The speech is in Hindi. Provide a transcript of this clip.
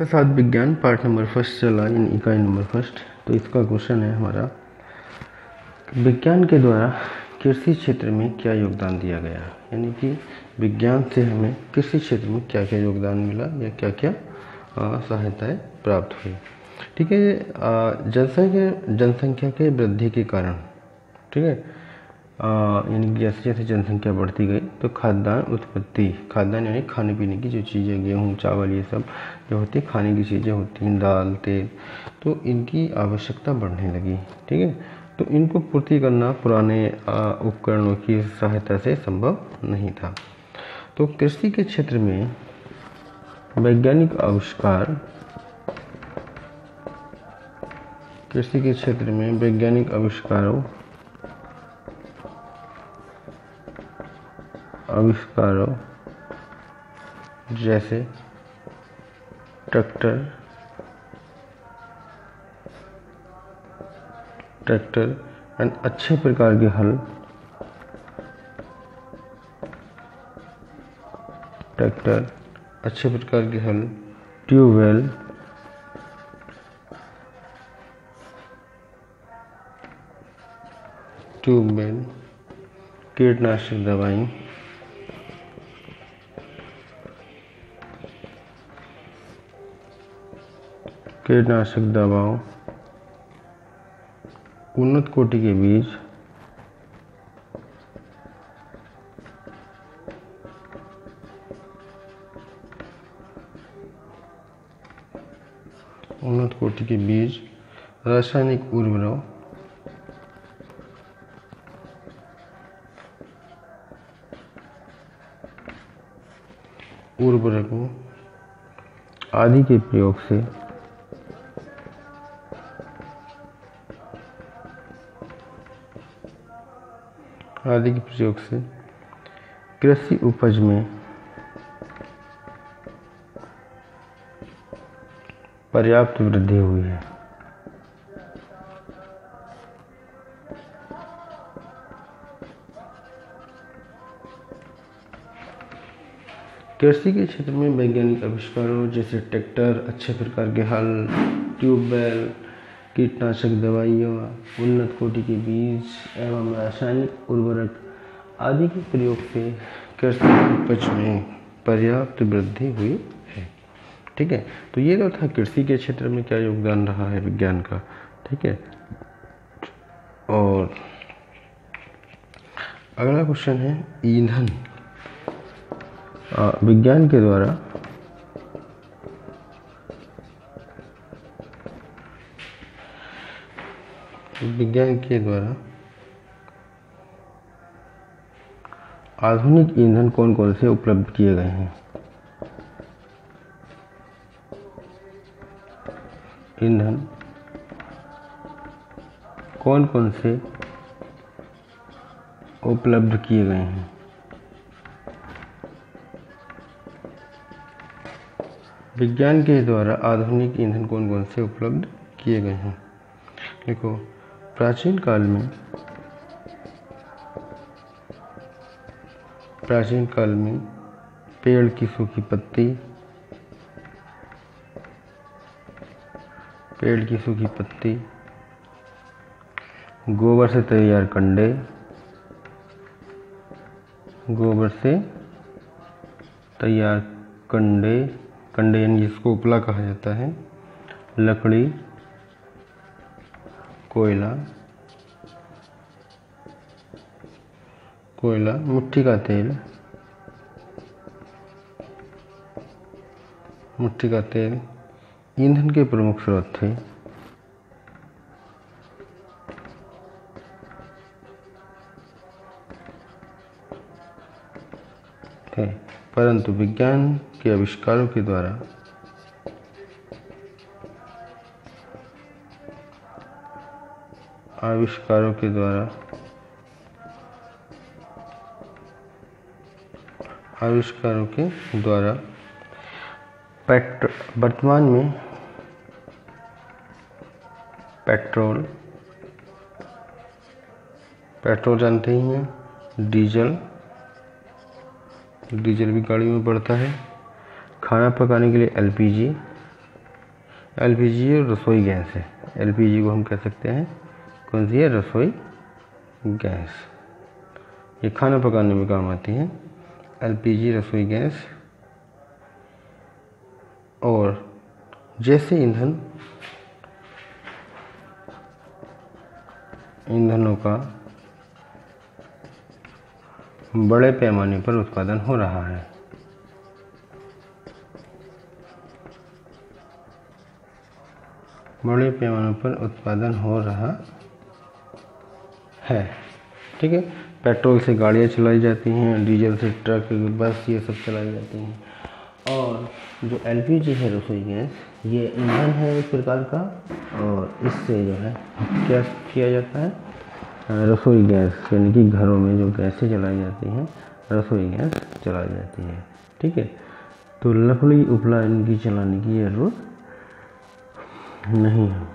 कक्षा सात विज्ञान पार्ट नंबर फ़र्स्ट चला यानी इकाई नंबर फ़र्स्ट तो इसका क्वेश्चन है हमारा, विज्ञान के द्वारा कृषि क्षेत्र में क्या योगदान दिया गया? यानी कि विज्ञान से हमें कृषि क्षेत्र में क्या क्या योगदान मिला या क्या क्या सहायताएँ प्राप्त हुई? ठीक है जनसंख्या जनसंख्या के वृद्धि के कारण। ठीक है यानी जैसे जैसे जनसंख्या बढ़ती गई तो खाद्यान्न उत्पत्ति, खाद्यान्न यानी खाने पीने की जो चीज़ें, गेहूँ, चावल, ये सब जो होती है, खाने की चीज़ें होती हैं, दाल, तेल तो इनकी आवश्यकता बढ़ने लगी, ठीक है? तो इनको पूर्ति करना पुराने उपकरणों की सहायता से संभव नहीं था। तो कृषि के क्षेत्र में वैज्ञानिक आविष्कार, कृषि के क्षेत्र में वैज्ञानिक आविष्कारों आविष्कारों जैसे ट्रैक्टर ट्रैक्टर, एंड अच्छे प्रकार के हल, ट्रैक्टर, अच्छे प्रकार के हल, ट्यूबवेल ट्यूबवेल, कीटनाशक दवाई। कीटनाशक दवाओं, उन्नत कोटि के बीज, उन्नत कोटि के बीज, रासायनिक उर्वरक, उर्वरकों आदि के प्रयोग से आदि के प्रयोग से कृषि उपज में पर्याप्त वृद्धि हुई है। कृषि के क्षेत्र में वैज्ञानिक आविष्कारों जैसे ट्रैक्टर अच्छे प्रकार के हल, ट्यूबवेल कीटनाशक दवाइयों, उन्नत कोटि के बीज एवं रासायनिक उर्वरक आदि के प्रयोग से कृषि उपज में पर्याप्त वृद्धि हुई है। ठीक है? तो ये तो था कृषि के क्षेत्र में क्या योगदान रहा है विज्ञान का। ठीक है? और अगला क्वेश्चन है ईंधन। विज्ञान के द्वारा विज्ञान के द्वारा आधुनिक ईंधन कौन कौन से उपलब्ध किए गए हैं? ईंधन कौन कौन से उपलब्ध किए गए हैं? विज्ञान के द्वारा आधुनिक ईंधन कौन कौन से उपलब्ध किए गए हैं? देखो प्राचीन काल में, प्राचीन काल में पेड़ की सूखी पत्ती, पेड़ की सूखी पत्ती, गोबर से तैयार कंडे, गोबर से तैयार कंडे कंडे यानी जिसको उपला कहा जाता है, लकड़ी कोयला। कोयला मिट्टी का तेल। मिट्टी का तेल। ईंधन के प्रमुख स्रोत थे। थे। परंतु विज्ञान के आविष्कारों के द्वारा आविष्कारों के द्वारा। आविष्कारों के द्वारा। पेट्रो, वर्तमान में पेट्रोल। पेट्रोल जानते ही हैं, डीजल। डीजल भी गाड़ी में बढ़ता है। खाना पकाने के लिए एलपीजी। एलपीजी रसोई गैस है। एलपीजी को हम कह सकते हैं कौन सी है? रसोई गैस। ये खाना पकाने में काम आती है। एलपीजी रसोई गैस। और जैसे ईंधन, ईंधनों का बड़े पैमाने पर उत्पादन हो रहा है। बड़े पैमाने पर उत्पादन हो रहा है। ठीक है? पेट्रोल से गाड़ियाँ चलाई जाती हैं, डीजल से ट्रक, बस ये सब चलाई जाती हैं। और जो एलपीजी है रसोई गैस, ये ईंधन है एक प्रकार का और इससे जो है क्या किया जाता है? रसोई गैस, यानी कि घरों में जो गैसें जलाई जाती हैं, रसोई गैस चलाई जाती है। ठीक है? तो लकड़ी उपला इनकी चलाने की ज़रूरत नहीं है।